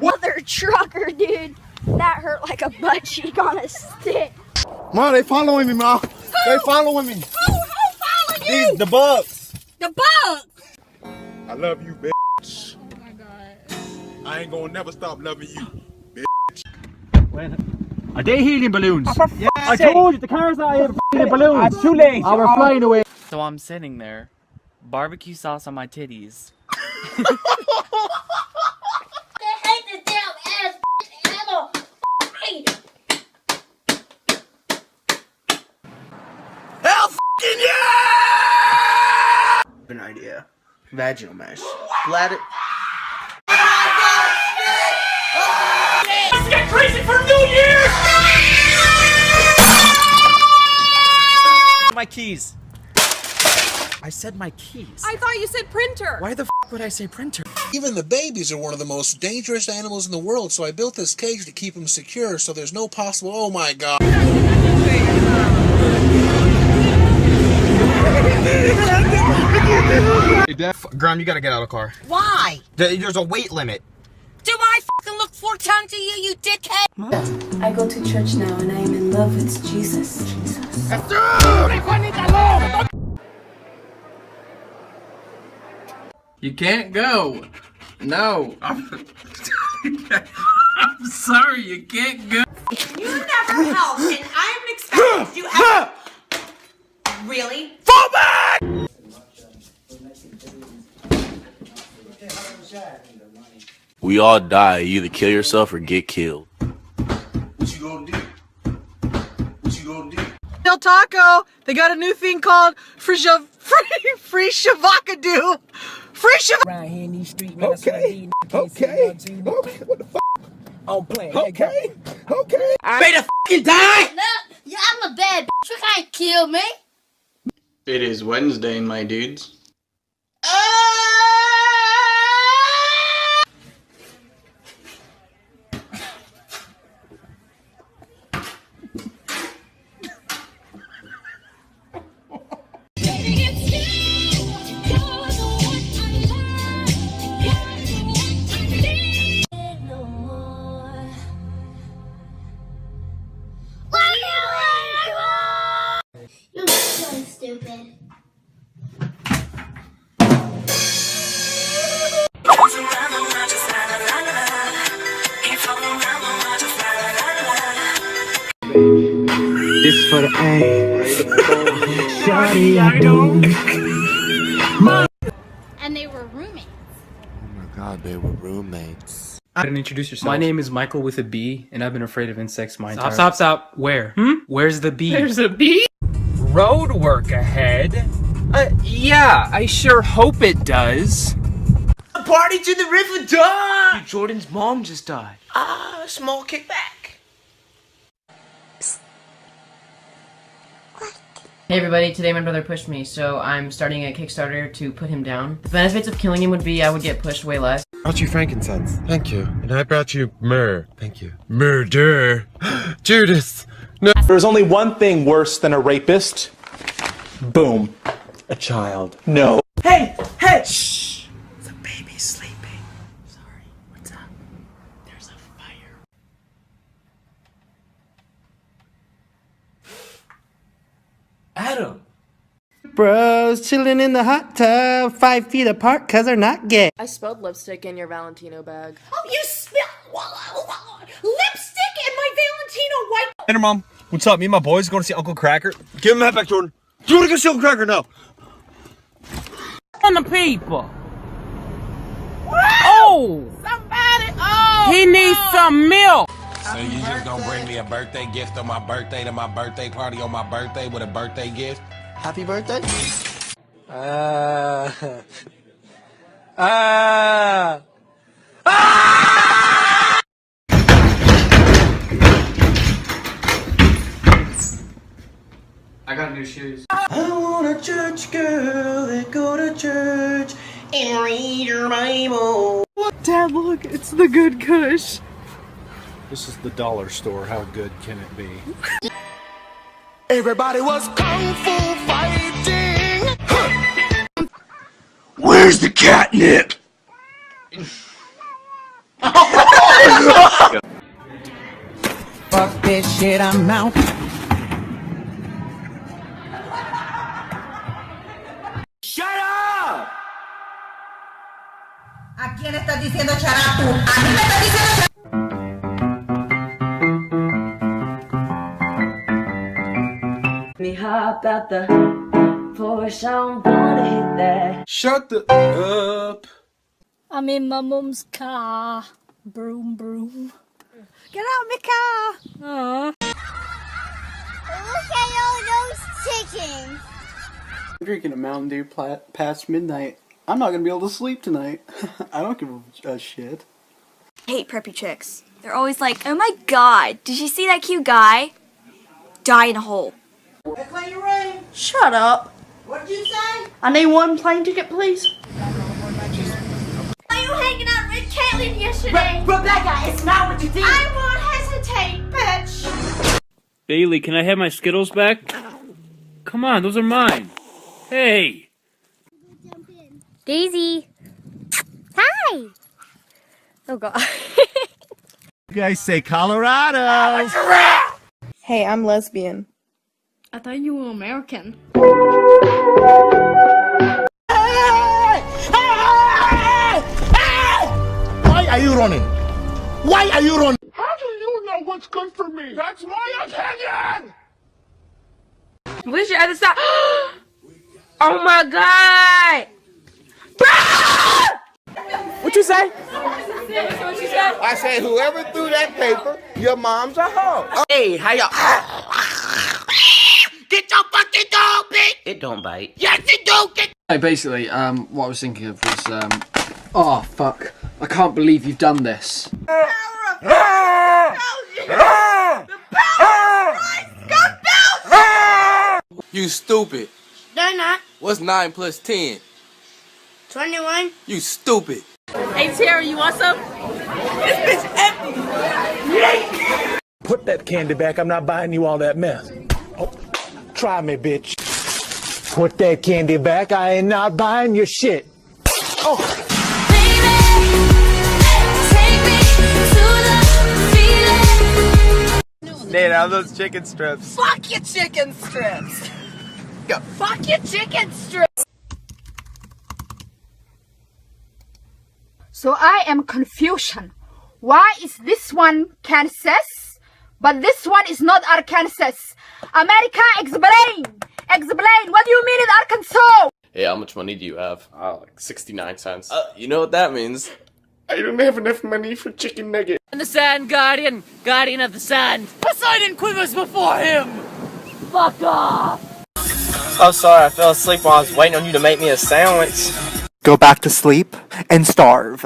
Mother trucker, dude. That hurt like a butt cheek on a stick. Ma, they following me, ma. They following me. Who, who followed you? These the bugs. The bug. I love you, bitch. Oh my god. I ain't gonna never stop loving you. Bitch. Are they helium balloons? I told you the cars are helium balloons. It's too late. I was flying away. So I'm sitting there, barbecue sauce on my titties. They hate this damn ass animal. Hate. An idea. Vaginal mesh. Bladder. My keys. I said my keys. I thought you said printer. Why the f would I say printer? Even the babies are one of the most dangerous animals in the world, so I built this cage to keep them secure so there's no possible. Oh my god. Graham, you gotta get out of the car. Why? There's a weight limit. Do I fucking look four times at you, you dickhead? I go to church now and I am in love with Jesus. Jesus. You can't go. No. I'm, sorry, you can't go. You never help, and I'm expecting you ever. Really? We all die. You either kill yourself or get killed. What you gonna do? What you gonna do? Del Taco. They got a new thing called free shav- free free shavacado. Free shav. Around here in these streets, man, that's what I need. Okay. Okay. What the fuck? I'm playing. Okay. Okay. Better fucking die. Look, yeah, I'm a bad bitch. You can't kill me. It is Wednesday, my dudes. Ah! This for the A. Shawty, I don't. And they were roommates. Oh my god, they were roommates. I didn't introduce yourself. My name is Michael with a B, and I've been afraid of insects my entire Stop, stop, stop. Where? Hmm? Where's the bee? There's a bee. Road work ahead. Uh, yeah, I sure hope it does. A party to the river dawn. Jordan's mom just died. Ah, small kickback. Hey everybody, today my brother pushed me, so I'm starting a Kickstarter to put him down. The benefits of killing him would be I would get pushed way less. I brought you frankincense. Thank you. And I brought you myrrh. Thank you. Murder. Judas. No. There's only one thing worse than a rapist. Boom. A child. No. Hey, hey. Shh. The baby's sleeping. Sorry, what's up? There's a fire. Adam. Bros chilling in the hot tub, five feet apart, cause they're not gay. I spilled lipstick in your Valentino bag. Oh, you spill lipstick in my Valentino white. Hey, mom. What's up? Me and my boys going to see Uncle Cracker. Give him that back, Jordan. Do you want to go see Uncle Cracker now? On the people. Oh! Somebody, oh! He needs some milk. So you just gonna bring me a birthday gift on my birthday to my birthday party on my birthday with a birthday gift? Happy birthday. Uh. Uh. I got new shoes. I want a church girl that go to church and read her Bible. Dad, look, it's the good Kush. This is the dollar store. How good can it be? Everybody was kung fu fighting. Where's the catnip? Fuck this shit, I'm out. Shut up! ¿A quién estás diciendo charapu? ¿A mí me estás diciendo Me hop out the Porsche, I don't wanna hit that. Shut the up. I'm in my mum's car. Broom, broom. Get out of my car. Aw. Look at all those chickens. I'm drinking a Mountain Dew past midnight. I'm not gonna be able to sleep tonight. I don't give a, a shit. hate preppy chicks. They're always like, oh my god, did you see that cute guy? Die in a hole. When you ring, Shut up. what'd you say? I need one plane ticket, please. Are you hanging out with Caitlin yesterday? Rebecca, it's not what you think. I won't hesitate, bitch. Bailey, can I have my Skittles back? Come on, those are mine. Hey! Daisy. Hi. Oh god. You guys say Colorado. Hey, I'm lesbian. I thought you were American. Why are you running? Why are you running? How do you know what's good for me? That's my opinion! Where's your other side? oh my god! What you say? I said whoever threw that paper, your mom's a hoe. Hey, how y'all? It don't bite. Yes, it do! Get Hey, basically, um, what I was thinking of was, um, oh fuck, I can't believe you've done this. You stupid. They're not. What's 9 plus 10? 21. You stupid. Hey, Terry, you want some? This bitch empty. Put that candy back. I'm not buying you all that mess. Oh, try me, bitch. Put that candy back. I ain't not buying your shit. Oh. Nate, how those chicken strips? Fuck your chicken strips. Go. Fuck your chicken strips. So I am confusion. Why is this one Kansas, but this one is not Arkansas? America, explain! Explain! What do you mean in Arkansas? Hey, how much money do you have? Uh, like 69 cents. Uh, you know what that means? I don't have enough money for chicken nugget. And the sand guardian, guardian of the sand. Poseidon quivers before him. Fuck off. Oh, sorry, I fell asleep while I was waiting on you to make me a sandwich. Go back to sleep and starve.